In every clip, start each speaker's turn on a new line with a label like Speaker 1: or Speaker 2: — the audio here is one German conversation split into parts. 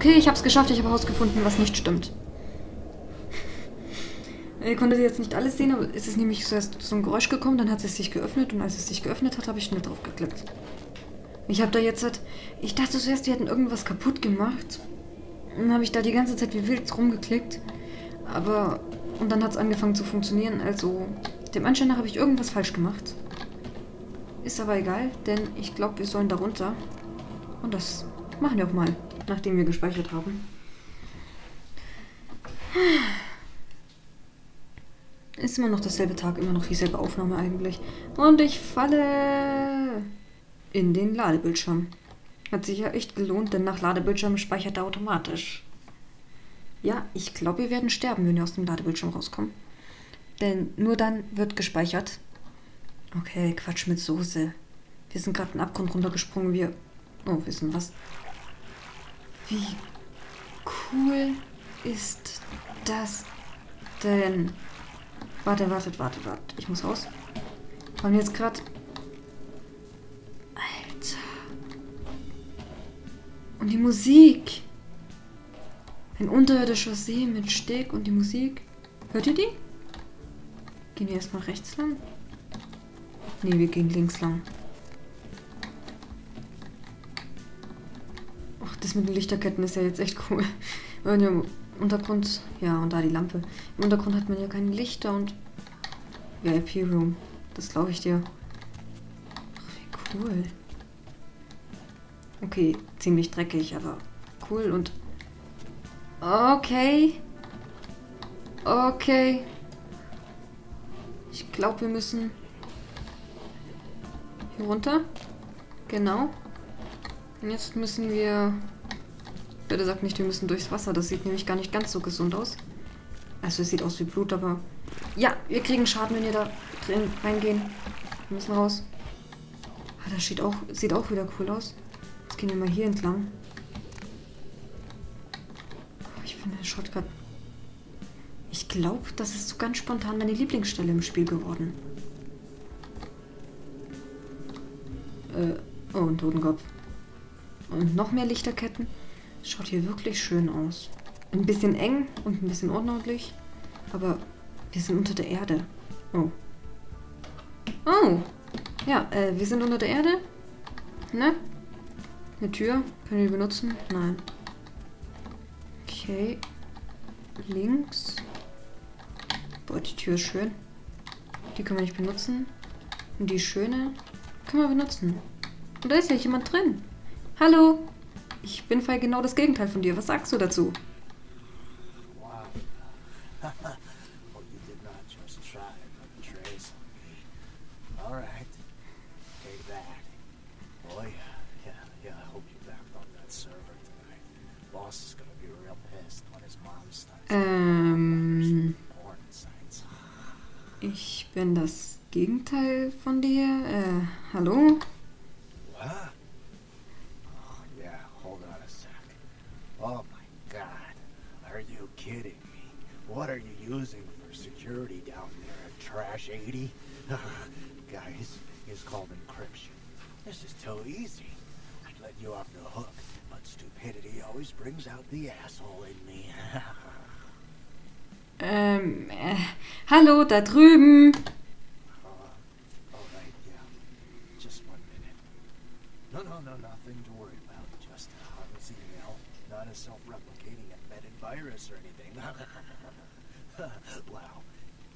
Speaker 1: Okay, ich habe es geschafft. Ich habe herausgefunden, was nicht stimmt. Ihr konntet jetzt nicht alles sehen, aber es ist nämlich zuerst so ein Geräusch gekommen, dann hat es sich geöffnet und als es sich geöffnet hat, habe ich schnell drauf geklickt. Ich habe da jetzt halt, ich dachte zuerst, die hätten irgendwas kaputt gemacht. Dann habe ich da die ganze Zeit wie wild rumgeklickt. Aber, und dann hat es angefangen zu funktionieren, also dem Anschein nach habe ich irgendwas falsch gemacht. Ist aber egal, denn ich glaube, wir sollen da runter. Und das machen wir auch mal, nachdem wir gespeichert haben. Ist immer noch dasselbe Tag, immer noch dieselbe Aufnahme eigentlich. Und ich falle in den Ladebildschirm. Hat sich ja echt gelohnt, denn nach Ladebildschirm speichert er automatisch. Ja, ich glaube, wir werden sterben, wenn wir aus dem Ladebildschirm rauskommen. Denn nur dann wird gespeichert. Okay, Quatsch mit Soße. Wir sind gerade einen Abgrund runtergesprungen. Wir. Oh, wissen was. Wie cool ist das denn? Warte, warte, warte, warte. Ich muss raus. Wir jetzt gerade. Alter. Und die Musik. Ein unterirdischer See mit Steg und die Musik. Hört ihr die? Gehen wir erstmal rechts lang? Ne, wir gehen links lang. Das mit den Lichterketten ist ja jetzt echt cool. Und im Untergrund, ja, und da die Lampe. Im Untergrund hat man ja keine Lichter und VIP-Room. Das glaube ich dir. Ach, wie cool. Okay, ziemlich dreckig, aber cool und... Okay. Okay. Ich glaube, wir müssen hier runter. Genau. Und jetzt müssen wir... Bitte sagt nicht, wir müssen durchs Wasser. Das sieht nämlich gar nicht ganz so gesund aus. Also es sieht aus wie Blut, aber... Ja, wir kriegen Schaden, wenn wir da drin reingehen. Wir müssen raus. Ah, das sieht auch, sieht auch wieder cool aus. Jetzt gehen wir mal hier entlang. Ich finde den Shotcut ich glaube, das ist so ganz spontan meine Lieblingsstelle im Spiel geworden. Äh, oh, ein Totenkopf. Und noch mehr Lichterketten. Schaut hier wirklich schön aus. Ein bisschen eng und ein bisschen unordentlich. Aber wir sind unter der Erde. Oh. Oh. Ja, äh, wir sind unter der Erde. Ne? Eine Tür. Können wir benutzen? Nein. Okay. Links. Boah, die Tür ist schön. Die können wir nicht benutzen. Und die schöne können wir benutzen. Und da ist ja jemand drin. Hallo. Ich bin voll genau das Gegenteil von dir. Was sagst du dazu? Ähm, ich bin das Gegenteil von dir. Äh, hallo? What
Speaker 2: are you using for security down there? Trash 80? Guys, it's called encryption. This is too easy. I'd let you off the hook, but stupidity always brings out the asshole in me.
Speaker 1: Ähm, äh, hallo, da drüben.
Speaker 2: Uh, no, no, no, nothing to worry about. Just a harmless email, not a self-replicating embedded virus or anything. wow,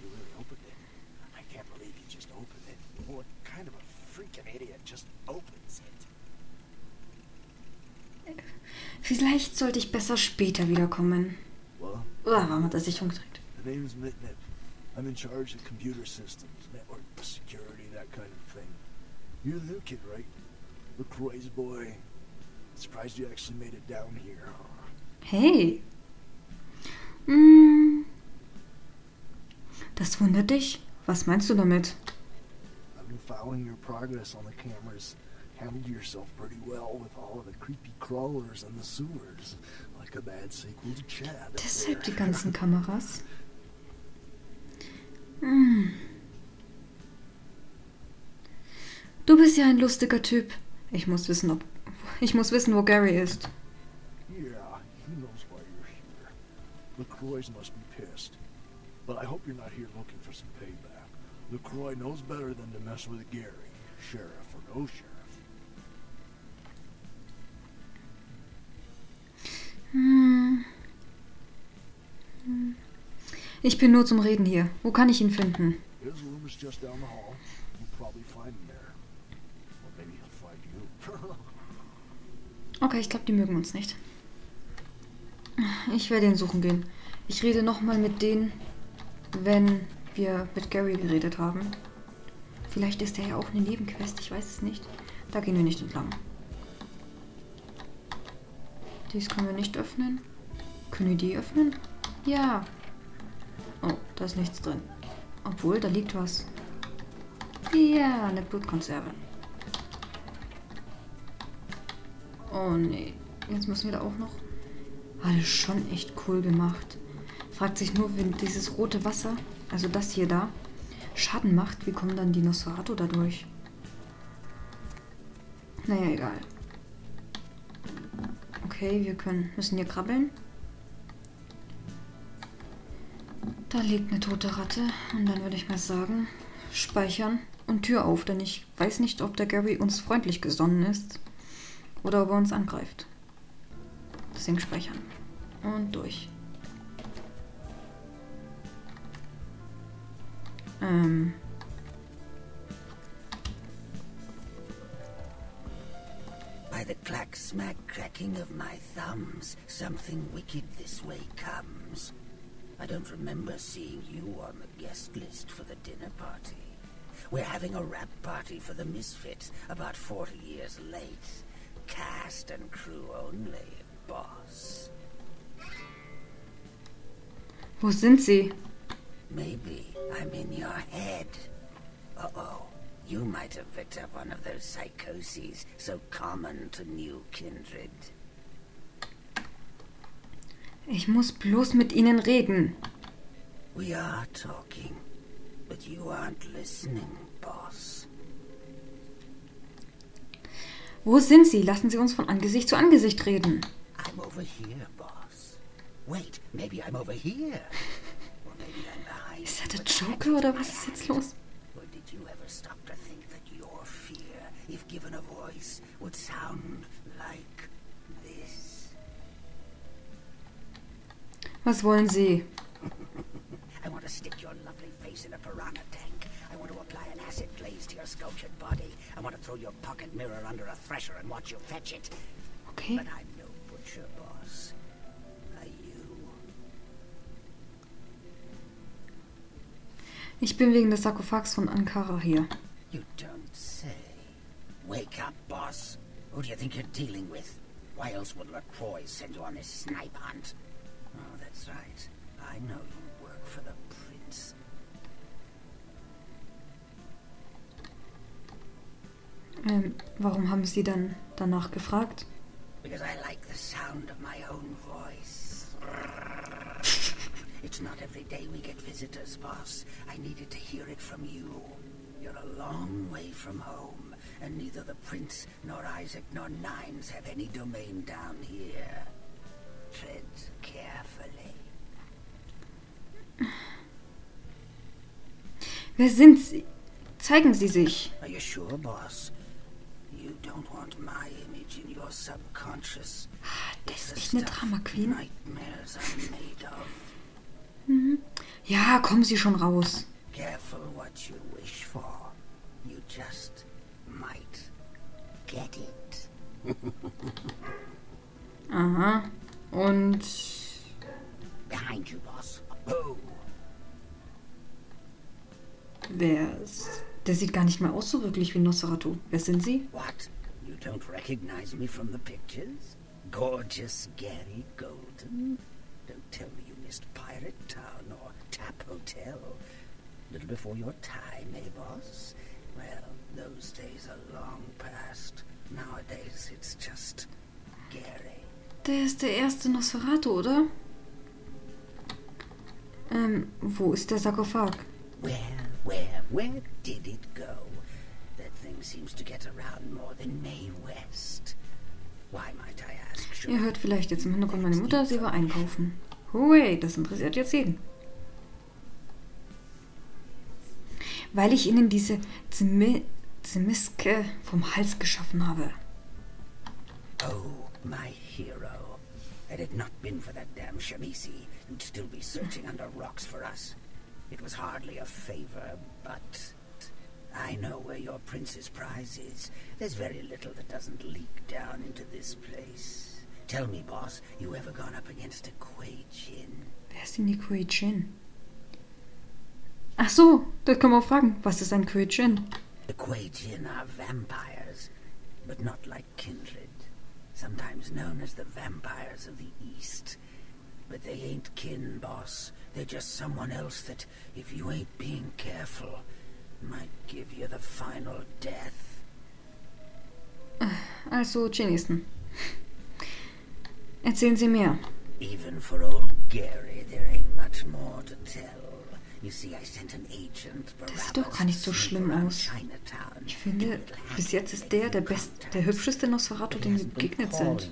Speaker 2: you really opened it. I can't believe you just opened it. What kind of a freaking idiot just opens
Speaker 1: it? Vielleicht sollte ich besser später wiederkommen.
Speaker 2: What?
Speaker 1: warum hat er sich umgedreht?
Speaker 2: The name's Mitnip. I'm in charge of computer systems, network security, that kind of thing. You're the new kid, right? LaCroix's boy. Surprised you actually made it down here.
Speaker 1: Hey. Hm. Das wundert dich? Was meinst du damit?
Speaker 2: I've been following your progress on the cameras. Handled yourself pretty well with all of the creepy crawlers and the sewers. Like a bad sequel to Chad.
Speaker 1: Deshalb die ganzen Kameras. Hm. Du bist ja ein lustiger Typ. Ich muss wissen, ob. Ich muss wissen, wo Gary ist.
Speaker 3: Yeah, he knows why you're here. LaCroix must be pissed. But I hope you're not here looking for some payback. LaCroix knows better than to mess with Gary, sheriff or no sheriff.
Speaker 1: Hm. Hm. Ich bin nur zum Reden hier. Wo kann ich ihn finden?
Speaker 3: His room is just down the hall. You'll probably find him there. Or maybe he'll find you.
Speaker 1: Okay, ich glaube, die mögen uns nicht. Ich werde ihn suchen gehen. Ich rede nochmal mit denen, wenn wir mit Gary geredet haben. Vielleicht ist er ja auch eine Nebenquest, ich weiß es nicht. Da gehen wir nicht entlang. Dies können wir nicht öffnen. Können wir die öffnen? Ja. Oh, da ist nichts drin. Obwohl, da liegt was. Ja, eine Blutkonserve. Oh nee. Jetzt müssen wir da auch noch. Alles schon echt cool gemacht. Fragt sich nur, wenn dieses rote Wasser, also das hier da, Schaden macht, wie kommen dann die Nosferatu dadurch? Naja, egal. Okay, wir können, müssen hier krabbeln. Da liegt eine tote Ratte. Und dann würde ich mal sagen, speichern und Tür auf, denn ich weiß nicht, ob der Gary uns freundlich gesonnen ist oder ob er uns angreift. Deswegen speichern. Und durch. Ähm.
Speaker 4: By the clack smack cracking of my thumbs, something wicked this way comes. I don't remember seeing you on the guest list for the dinner party. We're having a rap party for the Misfits, about 40 years late. Cast and crew only, boss.
Speaker 1: Wo sind sie?
Speaker 4: Maybe I'm in your head. Uh-oh. You might have picked up one of those psychoses so common to new kindred.
Speaker 1: Ich muss bloß mit ihnen reden.
Speaker 4: We are talking, but you aren't listening, boss.
Speaker 1: Wo sind sie? Lassen Sie uns von Angesicht zu Angesicht reden.
Speaker 4: I'm over here, boss. Wait, maybe I'm over here.
Speaker 1: der Joker oder was ist jetzt los?
Speaker 4: Or did you ever stop to think that your fear, if given a voice, would sound like this?
Speaker 1: Was wollen Sie?
Speaker 4: I want to stick your lovely face in a piranha tank. I want to apply an acid glaze to your sculptured body. I want to throw your pocket mirror under a thresher and watch you fetch it.
Speaker 1: Okay.
Speaker 4: But I'm no butcher, boss.
Speaker 1: Ich bin wegen des Sarkophags von Ankara hier.
Speaker 4: You don't say. Wake up, boss. Who do you think you're dealing with? Why else would LaCroix send you on this snipe hunt? Oh, that's right. I know you work for the prince.
Speaker 1: Ähm, warum haben Sie dann danach gefragt?
Speaker 4: Because I like the sound of my own voice. It's not every day we get visitors, boss. I needed to hear it from you. You're a long way from home, and neither the prince nor Isaac nor Nines have any domain down here. Tread carefully.
Speaker 1: Wer sind Sie? Zeigen Sie sich.
Speaker 4: Are you sure, boss? You don't want my image in your subconscious.
Speaker 1: Das ist eine Drama Queen.
Speaker 4: Nightmares are made of.
Speaker 1: Ja, kommen Sie schon raus.
Speaker 4: Careful what you wish for. You just might get it.
Speaker 1: Aha. Und
Speaker 4: Behind you, boss. Oh,
Speaker 1: wer ist... Der sieht gar nicht mehr aus so wirklich wie Nosferatu. Wer sind Sie?
Speaker 4: what? You don't recognize me from the pictures? Gorgeous Gary Golden? Don't tell me missed Pirate Town or Tap Hotel. Little before your time, eh, boss? Well, those days are long past. Nowadays, it's just Gary.
Speaker 1: Der ist der erste Nosferatu, oder? Ähm, wo ist der Sarkophag?
Speaker 4: Where, where, where did it go? That thing seems to get around more than May West. Why might I ask,
Speaker 1: Ihr hört vielleicht jetzt im Hintergrund meine Mutter, sie war einkaufen. Hooray, das interessiert jetzt jeden. Weil ich ihnen diese Zimi Zimiske vom Hals geschaffen habe.
Speaker 4: Oh, my hero. Had it not been for that damn Shamisi, you'd still be searching under rocks for us. It was hardly a favor, but I know where your prince's prize is. There's very little that doesn't leak down into this place. Tell me, boss, you ever gone up against a Kuei Jin?
Speaker 1: Wer ist denn die Kui Jin? Ach so, das können wir auch fragen. Was ist ein Kui Jin?
Speaker 4: The Kuei Jin are vampires, but not like kindred. Sometimes known as the vampires of the East. But they ain't kin, boss. They're just someone else that, if you ain't being careful, might give you the final death.
Speaker 1: Also Chinesen. Erzählen Sie mehr.
Speaker 4: Even for old Gary, there ain't much more to tell. You see, I sent an agent,
Speaker 1: Das sieht doch gar nicht so schlimm aus. Ich finde, bis jetzt ist der der best, der hübscheste Nosferatu, dem wir begegnet sind.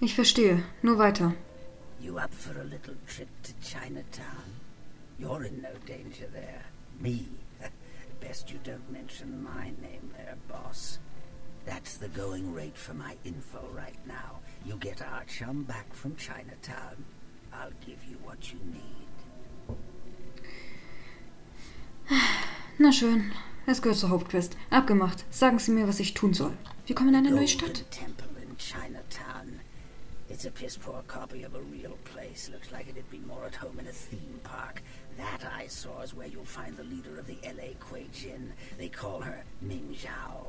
Speaker 1: Ich verstehe. Nur weiter.
Speaker 4: You up for a little trip to Chinatown? You're in no danger there. Me? Best you don't mention my name there, boss. That's the going rate for my info right now. You get our chum back from Chinatown. I'll give you what you need.
Speaker 1: Na schön. Es gehört zur Hauptquest. Abgemacht. Sagen Sie mir, was ich tun soll. Wir kommen in eine neue Stadt.
Speaker 4: It's a piss poor copy of a real place. Looks like it'd be more at home in a theme park. That I saw is where you'll find the leader of the LA Kuei Jin. They call her Ming Zhao.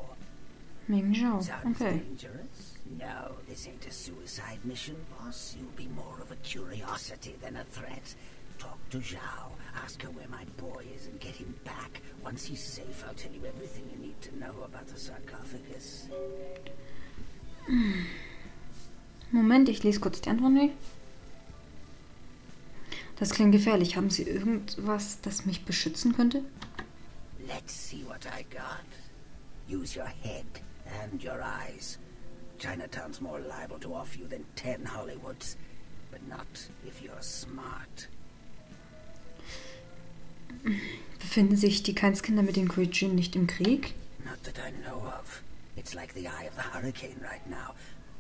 Speaker 1: Ming Zhao.
Speaker 4: Sounds
Speaker 1: Okay.
Speaker 4: dangerous? No, this ain't a suicide mission, boss. You'll be more of a curiosity than a threat. Talk to Zhao, ask her where my boy is, and get him back. Once he's safe, I'll tell you everything you need to know about the sarcophagus.
Speaker 1: Moment, ich lese kurz die Antwort weg. Das klingt gefährlich. Haben Sie irgendwas, das mich beschützen könnte?
Speaker 4: Let's see what I got. Use your head and your eyes. Chinatown's more liable to offer you than ten Hollywoods, but not if you're smart.
Speaker 1: Befinden sich die Keinskinder mit den Kuijin nicht im Krieg?
Speaker 4: Not that I know of. It's like the eye of the hurricane right now.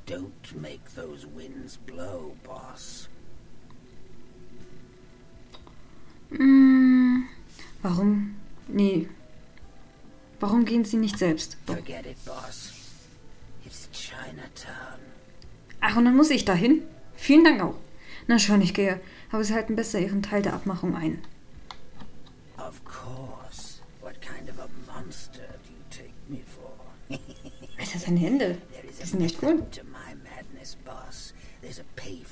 Speaker 4: Don't make those winds blow, boss.
Speaker 1: Hm, warum? Nee. Warum gehen Sie nicht selbst?
Speaker 4: Forget it, boss. It's Chinatown.
Speaker 1: Ach, und dann muss ich dahin? Vielen Dank auch. Na schon, ich gehe. Aber Sie halten besser Ihren Teil der Abmachung ein.
Speaker 4: Of course. What kind of a monster do you take me for?
Speaker 1: Alter, seine Hände. Die sind echt
Speaker 4: method
Speaker 1: gut.
Speaker 4: to my madness, boss. There's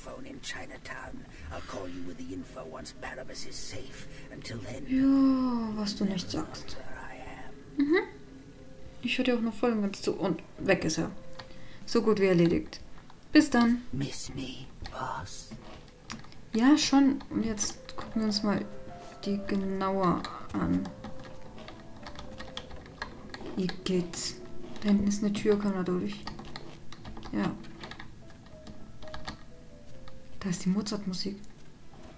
Speaker 4: a payphone in Chinatown. I'll call you with the info once Barabbas is safe. Until then,
Speaker 1: Ja, was du nicht sagst.
Speaker 4: am.
Speaker 1: Ich höre dir auch noch voll und ganz zu. Und weg ist er. So gut wie erledigt. Bis dann.
Speaker 4: Miss me, boss?
Speaker 1: Ja, schon. Und jetzt gucken wir uns mal die genauer an. Wie geht's? Da hinten ist eine Tür, kann da durch? Ja. Da ist die Mozart-Musik.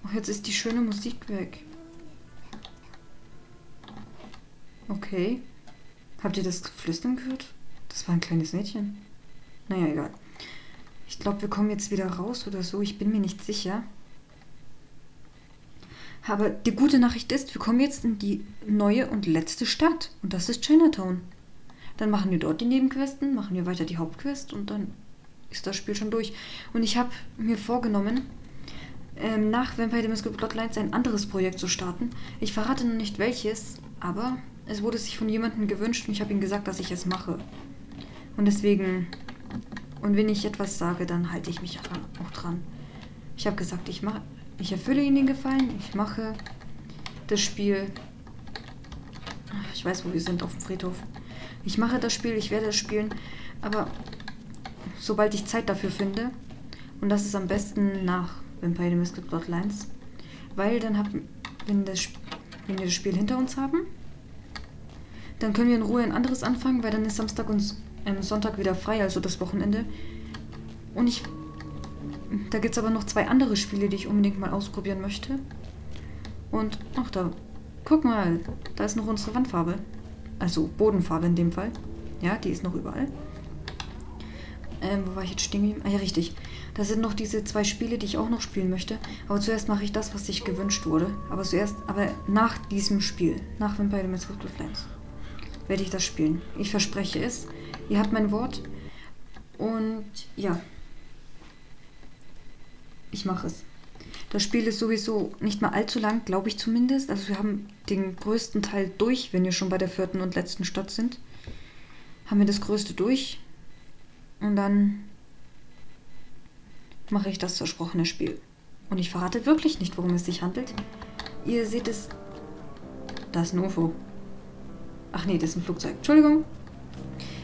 Speaker 1: Ach, jetzt ist die schöne Musik weg. Okay. Habt ihr das Flüstern gehört? Das war ein kleines Mädchen. Naja, egal. Ich glaube, wir kommen jetzt wieder raus oder so. Ich bin mir nicht sicher. Aber die gute Nachricht ist, wir kommen jetzt in die neue und letzte Stadt. Und das ist Chinatown. Dann machen wir dort die Nebenquesten, machen wir weiter die Hauptquest und dann ist das Spiel schon durch. Und ich habe mir vorgenommen, ähm, nach Vampire the Masquerade Bloodlines ein anderes Projekt zu starten. Ich verrate noch nicht welches, aber es wurde sich von jemandem gewünscht und ich habe ihm gesagt, dass ich es mache. Und deswegen, und wenn ich etwas sage, dann halte ich mich auch dran. Ich habe gesagt, ich mache, ich erfülle ihnen den Gefallen, ich mache das Spiel. Ich weiß, wo wir sind, auf dem Friedhof. Ich mache das Spiel, ich werde es spielen, aber sobald ich Zeit dafür finde, und das ist am besten nach Vampire the Masquerade Bloodlines, weil dann hab, wenn, das, wenn wir das Spiel hinter uns haben, Dann können wir in Ruhe ein anderes anfangen, weil dann ist Samstag und ähm, Sonntag wieder frei, also das Wochenende. Und ich. Da gibt es aber noch zwei andere Spiele, die ich unbedingt mal ausprobieren möchte. Und, ach da, guck mal, da ist noch unsere Wandfarbe. Also Bodenfarbe in dem Fall. Ja, die ist noch überall. Ähm, wo war ich jetzt stehen? Ah ja, richtig. Da sind noch diese zwei Spiele, die ich auch noch spielen möchte. Aber zuerst mache ich das, was sich gewünscht wurde. Aber zuerst, aber nach diesem Spiel, nach Vampire the Masquerade Flames, werde ich das spielen. Ich verspreche es. Ihr habt mein Wort. Und ja. Ich mache es. Das Spiel ist sowieso nicht mal allzu lang, glaube ich zumindest. Also wir haben den größten Teil durch, wenn wir schon bei der vierten und letzten Stadt sind. Haben wir das größte durch. Und dann mache ich das versprochene Spiel. Und ich verrate wirklich nicht, worum es sich handelt. Ihr seht es. Da ist ein UFO. Ach nee, das ist ein Flugzeug. Entschuldigung.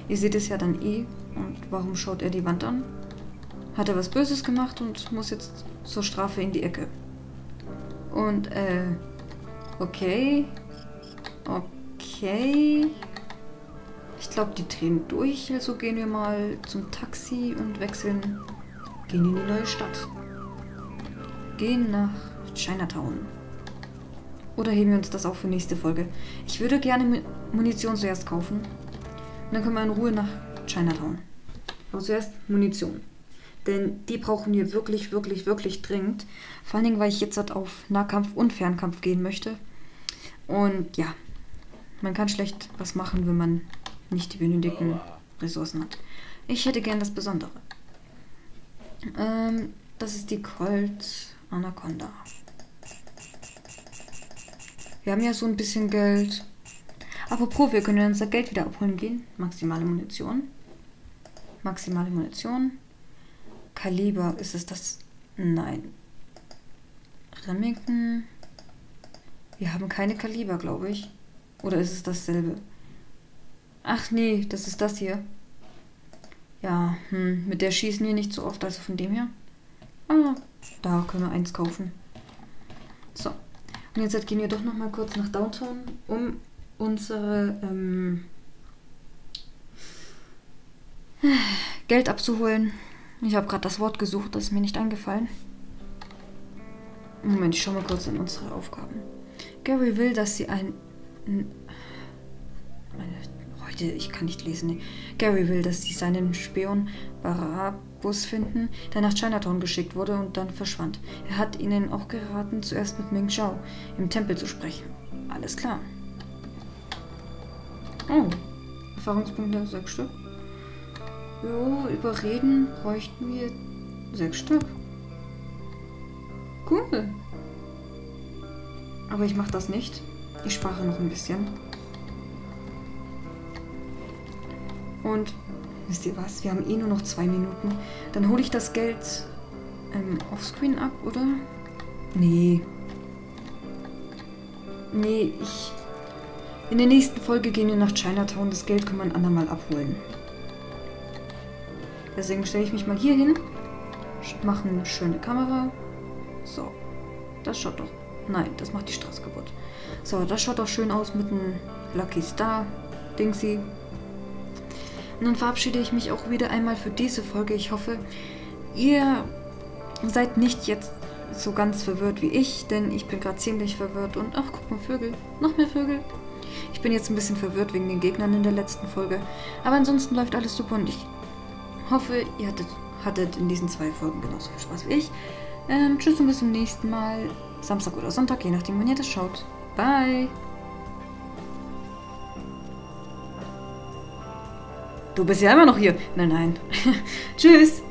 Speaker 1: Ihr seht es ja dann eh. Und warum schaut er die Wand an? Hat er was Böses gemacht und muss jetzt zur Strafe in die Ecke. Und, äh, okay. Okay. Ich glaube, die drehen durch, also gehen wir mal zum Taxi und wechseln. Gehen in die neue Stadt. Gehen nach Chinatown. Oder heben wir uns das auch für nächste Folge? Ich würde gerne Munition zuerst kaufen. Und dann können wir in Ruhe nach Chinatown. Aber zuerst Munition. Denn die brauchen wir wirklich, wirklich, wirklich dringend. Vor allen Dingen, weil ich jetzt halt auf Nahkampf und Fernkampf gehen möchte. Und ja, man kann schlecht was machen, wenn man nicht die benötigten Ressourcen hat. Ich hätte gern das Besondere. Ähm, das ist die Colt Anaconda. Wir haben ja so ein bisschen Geld. Apropos, wir können unser Geld wieder abholen gehen. Maximale Munition. Maximale Munition. Kaliber, ist es das? Nein. Remington. Wir haben keine Kaliber, glaube ich. Oder ist es dasselbe? Ach nee, das ist das hier. Ja, hm, mit der schießen wir nicht so oft, also von dem her. Ah, da können wir eins kaufen. So. Und jetzt gehen wir doch noch mal kurz nach Downtown, um unsere ähm, Geld abzuholen. Ich habe gerade das Wort gesucht, das ist mir nicht eingefallen. Moment, ich schau mal kurz in unsere Aufgaben. Gary will, dass sie ein... Meine, heute, ich kann nicht lesen. Gary will, dass sie seinen Spion Barabus finden, der nach Chinatown geschickt wurde und dann verschwand. Er hat ihnen auch geraten, zuerst mit Ming Zhao im Tempel zu sprechen. Alles klar. Oh, Erfahrungspunkte, sechs Stück. Jo, überreden bräuchten wir sechs Stück. Cool. Aber ich mache das nicht. Ich spare noch ein bisschen. Und wisst ihr was? Wir haben eh nur noch zwei Minuten. Dann hole ich das Geld ähm, offscreen ab, oder? Nee. Nee, ich... In der nächsten Folge gehen wir nach Chinatown. Das Geld kann man andermal abholen. Deswegen stelle ich mich mal hier hin. Mache eine schöne Kamera. So. Das schaut doch... Nein, das macht die Straße kaputt. So, das schaut doch schön aus mit einem Lucky Star. Dingsy. Dann verabschiede ich mich auch wieder einmal für diese Folge. Ich hoffe, ihr seid nicht jetzt so ganz verwirrt wie ich, denn ich bin gerade ziemlich verwirrt. Und ach, guck mal, Vögel. Noch mehr Vögel. Ich bin jetzt ein bisschen verwirrt wegen den Gegnern in der letzten Folge. Aber ansonsten läuft alles super und ich hoffe, ihr hattet, hattet in diesen zwei Folgen genauso viel Spaß wie ich. Ähm, tschüss und bis zum nächsten Mal. Samstag oder Sonntag, je nachdem, wann ihr das schaut. Bye! Du bist ja immer noch hier. Nein, nein. tschüss!